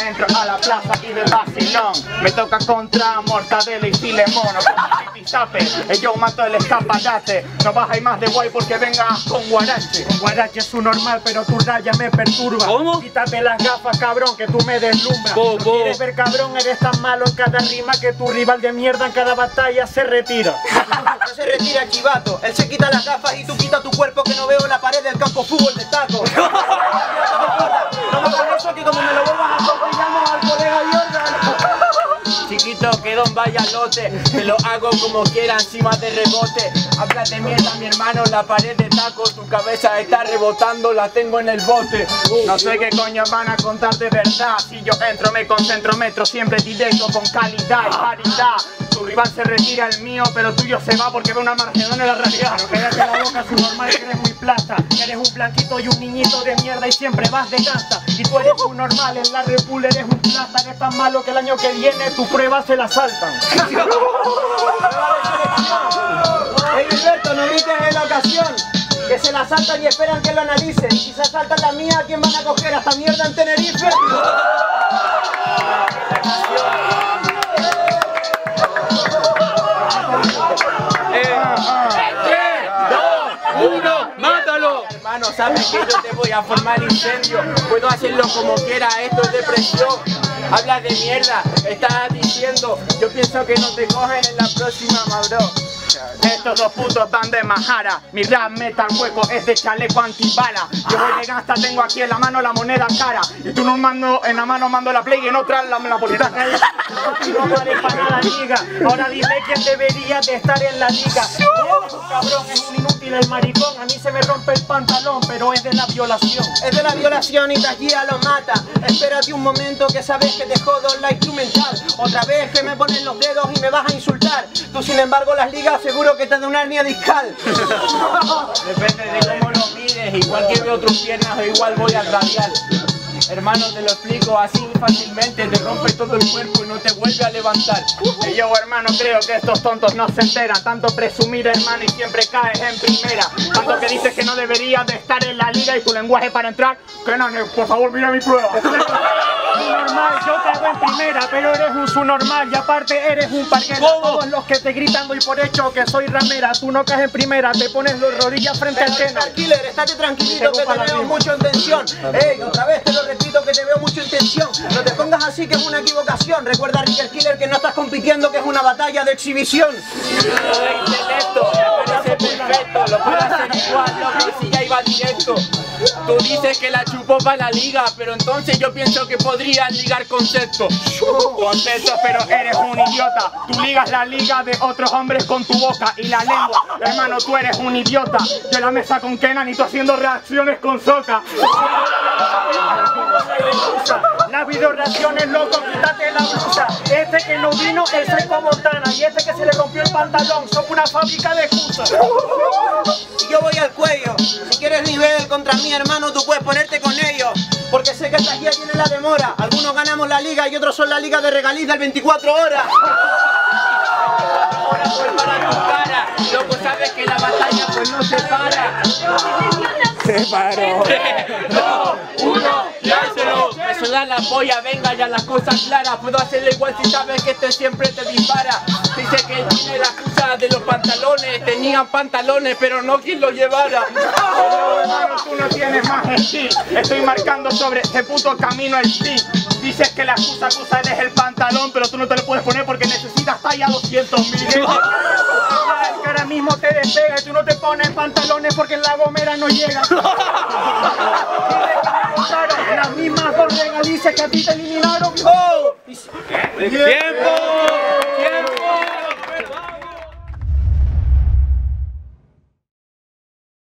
entro a la plaza y de vacilón Me toca contra Mortadela y Filemón y yo mato el escaparate No baja y más de guay porque venga con guarache Con guarache es un normal pero tu raya me perturba ¿Cómo? Quítate las gafas cabrón que tú me deslumbras Bo, ¿No bo. quieres ver cabrón? Eres tan malo en cada rima que tu rival de mierda en cada batalla se retira No se retira chivato, él se quita las gafas y tú quita tu cuerpo que no veo la pared del campo fútbol de taco. No me hagas eso que como me lo vuelvas a Chiquito que don vaya lote Te lo hago como quiera encima de rebote. Habla de mierda mi hermano La pared de taco Tu cabeza está rebotando La tengo en el bote. No sé qué coño van a contar de verdad. Si yo entro me concentro Metro siempre directo con calidad y paridad. Tu rival se retira el mío, pero tuyo se va porque ve una margenón en la realidad. Pero cállate la boca, es un normal que eres muy plata un blanquito y un niñito de mierda y siempre vas de gasta Y tú eres un normal, en la Red Bull eres un plata Eres tan malo que el año que viene tus pruebas se las saltan Ey Gilberto, no grites en la ocasión. Que se la saltan y esperan que lo analicen. Y si se saltan la mía, ¿a quién van a coger? ¿A esta mierda en Tenerife? ¡Uno! Sabes que yo te voy a formar incendio. Puedo hacerlo como quiera, esto es depresión. Hablas de mierda, estás diciendo. Yo pienso que no te cogen en la próxima, Mauro. Estos dos putos van de majara. Mi rap metal hueco es de chaleco antibala. Yo voy de gasta, tengo aquí en la mano la moneda cara. Y tú no mando, en la mano mando la play y en otra la napolitana. No vale para nada liga Ahora dime quién debería de estar en la liga Cabrón, es un inútil el maricón A mí se me rompe el pantalón, pero es de la violación Es de la violación y Tallía lo mata. Espérate un momento que sabes que te jodo la instrumental. Otra vez que me ponen los dedos y me vas a insultar. Tú sin embargo las ligas seguro que te da una hernia discal. Depende de cómo lo mires, igual que veo tus piernas o igual voy al radial. Hermano, te lo explico así fácilmente, te rompe todo el cuerpo y no te vuelve a levantar. Y yo, hermano, creo que estos tontos no se enteran. Tanto presumir, hermano, y siempre caes en primera. Tanto que dices que no deberías de estar en la liga y tu lenguaje para entrar. Que no, por favor, mira mi prueba. Normal, yo te hago en primera, pero eres un subnormal y aparte eres un parquero. ¿Cómo? Todos los que te gritan doy por hecho que soy ramera. Tú no caes en primera, te pones los rodillas frente al seno. Killer, estate tranquilito que te veo mucho en tensión. Ey, otra vez te lo repito que te veo mucho en tensión. No te pongas así que es una equivocación. Recuerda, Ricker Killer, que no estás compitiendo, que es una batalla de exhibición. intelecto, me parece perfecto, lo puedo hacer igual, directo. Tú dices que la chupó para la liga, pero entonces yo pienso que podrías ligar conceptos. Conceptos, pero eres un idiota. Tú ligas la liga de otros hombres con tu boca y la lengua. Hermano, tú eres un idiota. Yo la mesa con Kenan y tú haciendo reacciones con Soca. La videoreacciones, loco, quítate la blusa. Este que no vino es Psycho Montana y este que se le rompió el pantalón son una fábrica de excusas. Y yo voy al cuello. Si quieres nivel contra mi hermano, tú puedes ponerte con ellos. Porque sé que esta guía tiene la demora. Algunos ganamos la liga y otros son la liga de regaliz del 24 horas. Ahora pues para tu cara. Loco, sabes que la batalla pues no se para. Se paró. ¡No! Suda la polla, venga ya las cosas claras Puedo hacerlo igual si sabes que este siempre te dispara. Dice que tiene la excusa de los pantalones. Tenían pantalones, pero no quien lo llevara. Pero hermano, tú no tienes más Estoy marcando sobre este puto camino el sí. Dices que la excusa usas es el pantalón Pero tú no te lo puedes poner porque necesitas talla 200 mil. Que ahora mismo te despega y tú no te pones pantalones porque en la gomera no llega. Dos regalices que a ti te eliminaron. ¡Oh! ¡Tiempo!